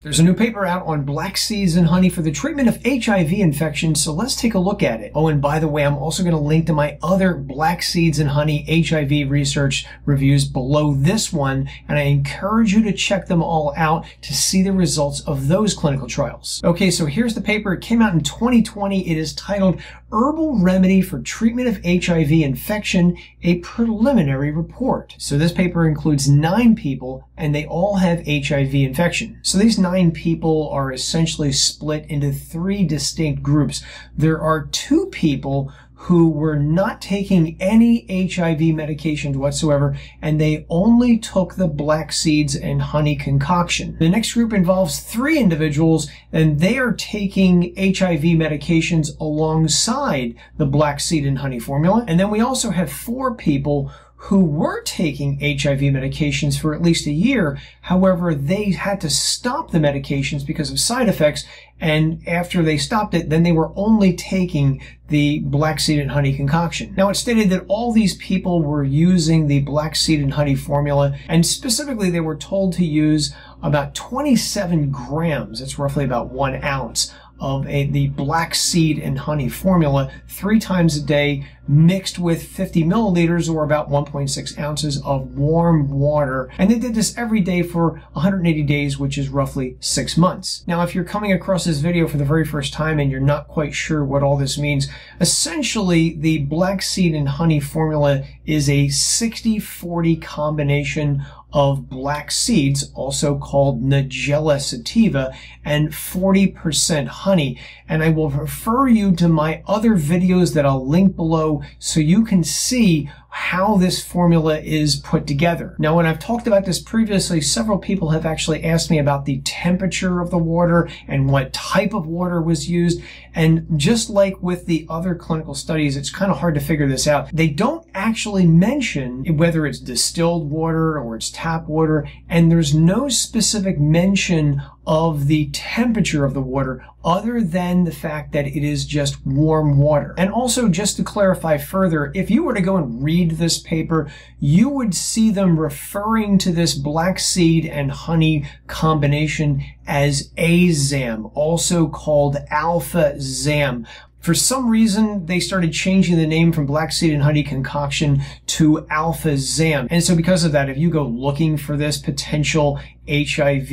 There's a new paper out on black seeds and honey for the treatment of HIV infection, so let's take a look at it. Oh, and by the way, I'm also going to link to my other black seeds and honey HIV research reviews below this one, and I encourage you to check them all out to see the results of those clinical trials. Okay, so here's the paper. It came out in 2020. It is titled Herbal Remedy for Treatment of HIV Infection, a Preliminary Report. So this paper includes nine people, and they all have HIV infection. So these nine people are essentially split into three distinct groups. There are two people who were not taking any HIV medications whatsoever, and they only took the black seeds and honey concoction. The next group involves three individuals, and they are taking HIV medications alongside the black seed and honey formula. And then we also have four people who were taking HIV medications for at least a year. However, they had to stop the medications because of side effects. And after they stopped it, then they were only taking the black seed and honey concoction. Now, it stated that all these people were using the black seed and honey formula, and specifically they were told to use about 27 grams, that's roughly about one ounce, of a, the black seed and honey formula three times a day mixed with 50 milliliters or about 1.6 ounces of warm water. And they did this every day for 180 days, which is roughly six months. Now, if you're coming across this video for the very first time and you're not quite sure what all this means, essentially the black seed and honey formula is a 60-40 combination of black seeds, also called Nigella sativa, and 40% honey. And I will refer you to my other videos that I'll link below so you can see how this formula is put together. Now, when I've talked about this previously, several people have actually asked me about the temperature of the water and what type of water was used. And just like with the other clinical studies, it's kind of hard to figure this out. They don't actually mention whether it's distilled water or it's tap water, and there's no specific mention of the temperature of the water other than the fact that it is just warm water. And also just to clarify further, if you were to go and read this paper, you would see them referring to this black seed and honey combination as AZAM, also called Alpha Zam. For some reason, they started changing the name from black seed and honey concoction to alpha zam. And so because of that, if you go looking for this potential HIV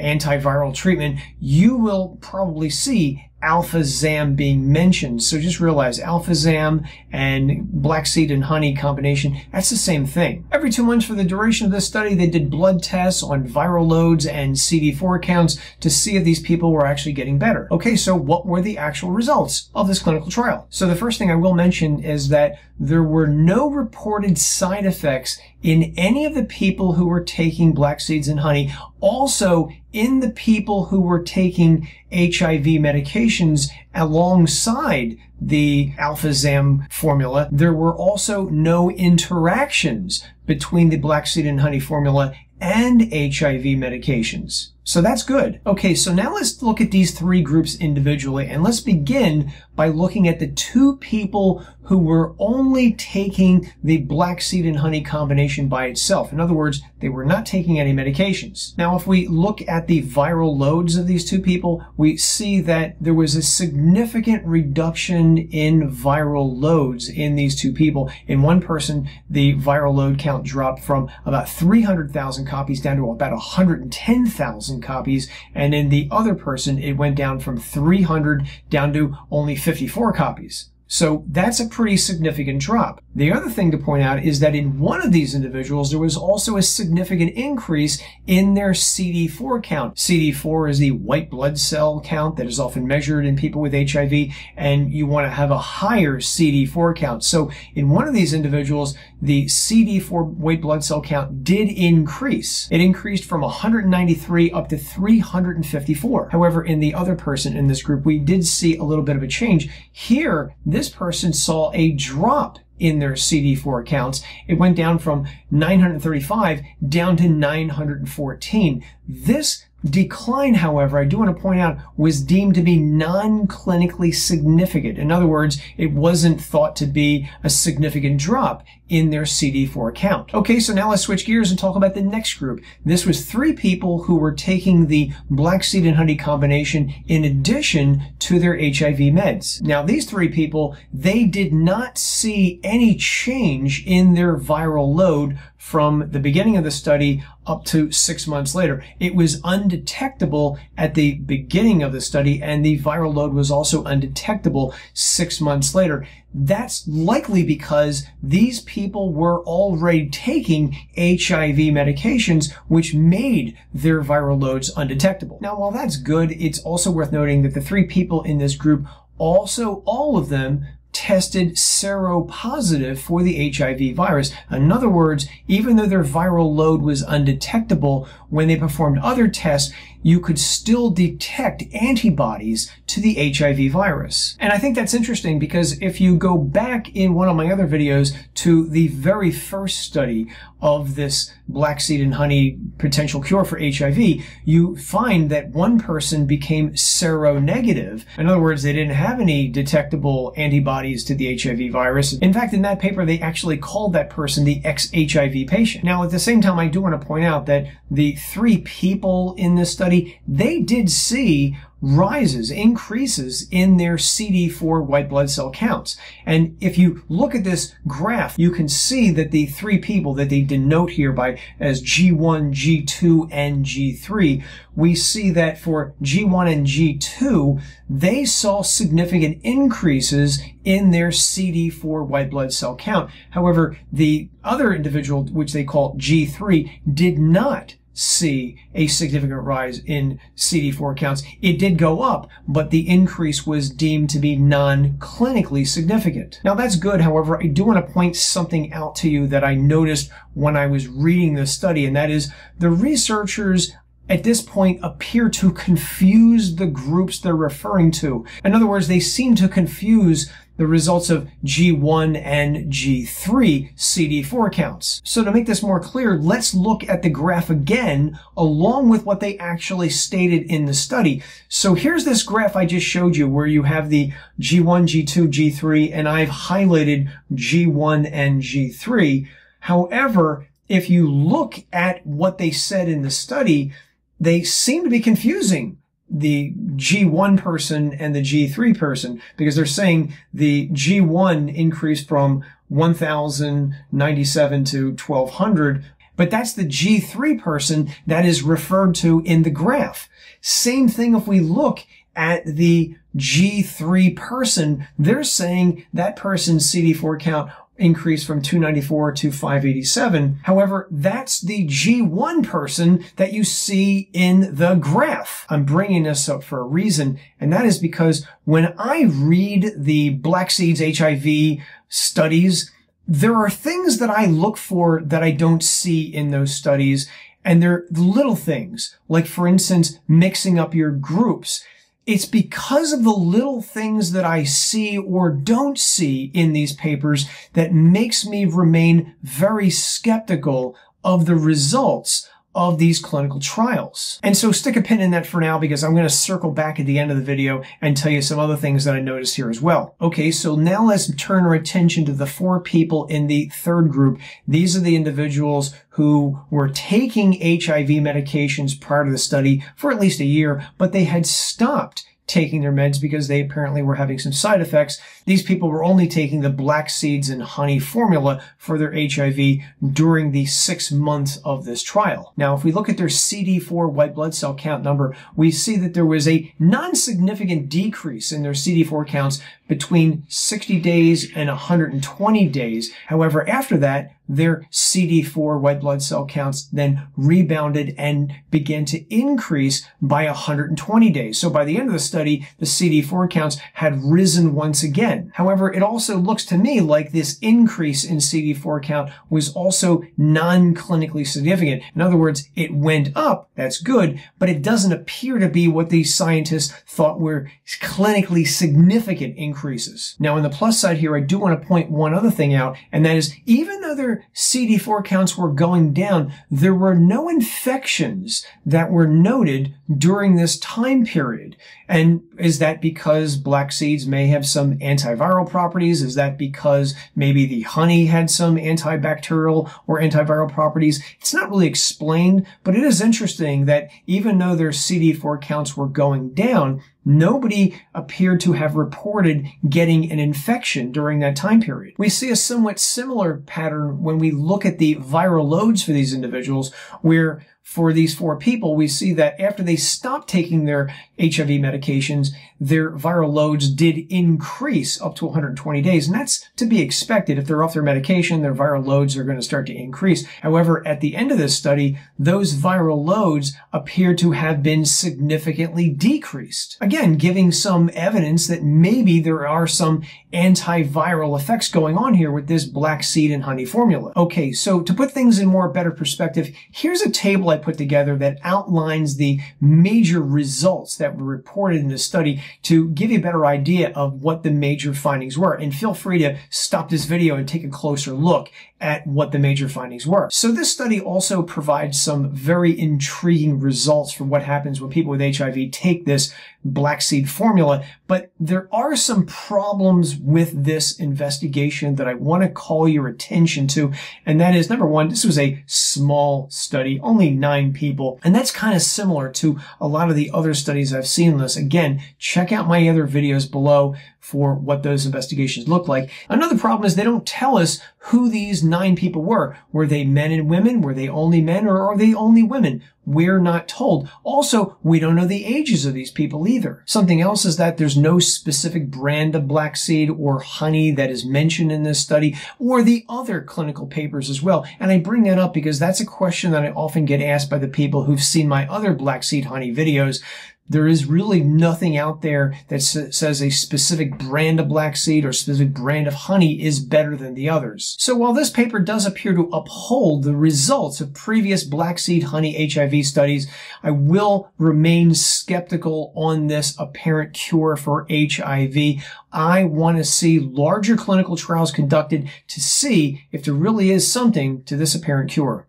antiviral treatment, you will probably see alpha zam being mentioned. So just realize alpha zam and black seed and honey combination, that's the same thing. Every two months for the duration of this study, they did blood tests on viral loads and CD4 counts to see if these people were actually getting better. Okay, so what were the actual results of this clinical trial? So the first thing I will mention is that there were no reported side effects in any of the people who were taking black seeds and honey. Also, in the people who were taking HIV medications alongside the Alphazam formula, there were also no interactions between the black seed and honey formula and HIV medications. So that's good. Okay, so now let's look at these three groups individually and let's begin by looking at the two people who were only taking the black seed and honey combination by itself. In other words, they were not taking any medications. Now, if we look at the viral loads of these two people, we see that there was a significant reduction in viral loads in these two people. In one person, the viral load count dropped from about 300,000 copies down to about 110,000 copies. And in the other person, it went down from 300 down to only 54 copies. So that's a pretty significant drop. The other thing to point out is that in one of these individuals, there was also a significant increase in their CD4 count. CD4 is the white blood cell count that is often measured in people with HIV, and you want to have a higher CD4 count. So in one of these individuals, the CD4 white blood cell count did increase. It increased from 193 up to 354. However, in the other person in this group, we did see a little bit of a change. Here, this person saw a drop in their CD4 counts. It went down from 935 down to 914. This decline, however, I do want to point out, was deemed to be non-clinically significant. In other words, it wasn't thought to be a significant drop. in their CD4 count. Okay, so now let's switch gears and talk about the next group. This was three people who were taking the black seed and honey combination in addition to their HIV meds. Now, these three people, they did not see any change in their viral load from the beginning of the study up to six months later. It was undetectable at the beginning of the study and the viral load was also undetectable six months later. That's likely because these people were already taking HIV medications, which made their viral loads undetectable. Now, while that's good, it's also worth noting that the three people in this group also, all of them tested seropositive for the HIV virus. In other words, even though their viral load was undetectable when they performed other tests, you could still detect antibodies to the HIV virus. And I think that's interesting because if you go back in one of my other videos to the very first study of this black seed and honey potential cure for HIV, you find that one person became seronegative. In other words, they didn't have any detectable antibodies to the HIV virus. In fact, in that paper, they actually called that person the ex-HIV patient. Now, at the same time, I do want to point out that the three people in this study, they did see rises, increases in their CD4 white blood cell counts. And if you look at this graph, you can see that the three people that they denote here by as G1, G2, and G3, we see that for G1 and G2, they saw significant increases in their CD4 white blood cell count. However, the other individual, which they call G3, did not see a significant rise in CD4 counts. It did go up, but the increase was deemed to be non-clinically significant. Now that's good. However, I do want to point something out to you that I noticed when I was reading this study, and that is the researchers at this point appear to confuse the groups they're referring to. In other words, they seem to confuse the results of G1 and G3 CD4 counts. So to make this more clear, let's look at the graph again along with what they actually stated in the study. So here's this graph I just showed you where you have the G1, G2, G3, and I've highlighted G1 and G3. However, if you look at what they said in the study, they seem to be confusing the G1 person and the G3 person because they're saying the G1 increased from 1097 to 1200, but that's the G3 person that is referred to in the graph. Same thing if we look at the G3 person, they're saying that person's CD4 count increase from 294 to 587. However, that's the G1 person that you see in the graph. I'm bringing this up for a reason, and that is because when I read the Black Seeds HIV studies, there are things that I look for that I don't see in those studies, and they're little things, like for instance, mixing up your groups. It's because of the little things that I see or don't see in these papers that makes me remain very skeptical of the results of these clinical trials. And so stick a pin in that for now because I'm going to circle back at the end of the video and tell you some other things that I noticed here as well. Okay, so now let's turn our attention to the four people in the third group. These are the individuals who were taking HIV medications prior to the study for at least a year, but they had stopped taking their meds because they apparently were having some side effects. These people were only taking the black seeds and honey formula for their HIV during the six months of this trial. Now, if we look at their CD4 white blood cell count number, we see that there was a non-significant decrease in their CD4 counts between 60 days and 120 days. However, after that, their CD4 white blood cell counts then rebounded and began to increase by 120 days. So by the end of the study, the CD4 counts had risen once again. However, it also looks to me like this increase in CD4 count was also non-clinically significant. In other words, it went up, that's good, but it doesn't appear to be what these scientists thought were clinically significant increases. Now, on the plus side here, I do want to point one other thing out, and that is even though there their CD4 counts were going down, there were no infections that were noted during this time period. And is that because black seeds may have some antiviral properties? Is that because maybe the honey had some antibacterial or antiviral properties? It's not really explained, but it is interesting that even though their CD4 counts were going down, Nobody appeared to have reported getting an infection during that time period. We see a somewhat similar pattern when we look at the viral loads for these individuals, where for these four people, we see that after they stopped taking their HIV medications, their viral loads did increase up to 120 days. And that's to be expected. If they're off their medication, their viral loads are going to start to increase. However, at the end of this study, those viral loads appear to have been significantly decreased. Again, giving some evidence that maybe there are some antiviral effects going on here with this black seed and honey formula. Okay, so to put things in more better perspective, here's a table I put together that outlines the major results that were reported in the study to give you a better idea of what the major findings were. And feel free to stop this video and take a closer look at what the major findings were. So this study also provides some very intriguing results for what happens when people with HIV take this black seed formula. But there are some problems with this investigation that I want to call your attention to. And that is number one, this was a small study, only nine people. And that's kind of similar to a lot of the other studies I've seen on this. Again, check out my other videos below for what those investigations look like. Another problem is they don't tell us who these nine people were. Were they men and women? Were they only men or are they only women? We're not told. Also, we don't know the ages of these people either. Something else is that there's no specific brand of black seed or honey that is mentioned in this study or the other clinical papers as well. And I bring that up because that's a question that I often get asked by the people who've seen my other black seed honey videos. There is really nothing out there that says a specific brand of black seed or specific brand of honey is better than the others. So while this paper does appear to uphold the results of previous black seed honey HIV studies, I will remain skeptical on this apparent cure for HIV. I want to see larger clinical trials conducted to see if there really is something to this apparent cure.